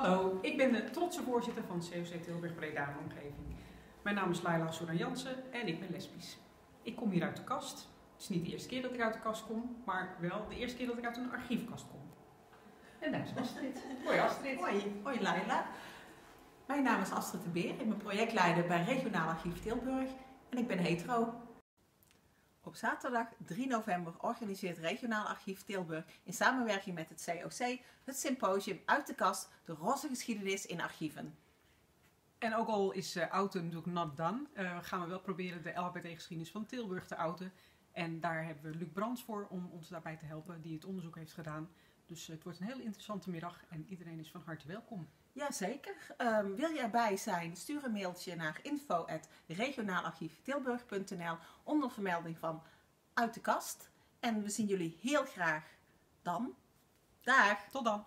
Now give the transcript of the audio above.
Hallo, ik ben de trotse voorzitter van COC Tilburg Breda en Omgeving. Mijn naam is Laila Soeran Jansen en ik ben lesbisch. Ik kom hier uit de kast. Het is niet de eerste keer dat ik uit de kast kom, maar wel de eerste keer dat ik uit een archiefkast kom. En daar is Astrid. Hoi Astrid. Hoi, hoi Laila. Mijn naam is Astrid de Beer. Ik ben projectleider bij Regionaal Archief Tilburg en ik ben hetero. Op zaterdag 3 november organiseert Regionaal Archief Tilburg in samenwerking met het COC het symposium Uit de kast, de roze geschiedenis in archieven. En ook al is uh, outen natuurlijk not done, uh, gaan we wel proberen de LHBT-geschiedenis van Tilburg te outen. En daar hebben we Luc Brands voor om ons daarbij te helpen, die het onderzoek heeft gedaan. Dus het wordt een hele interessante middag en iedereen is van harte welkom. Jazeker. Um, wil je erbij zijn? Stuur een mailtje naar info.regionaalarchieftilburg.nl onder vermelding van Uit de Kast. En we zien jullie heel graag dan. Dag! Tot dan!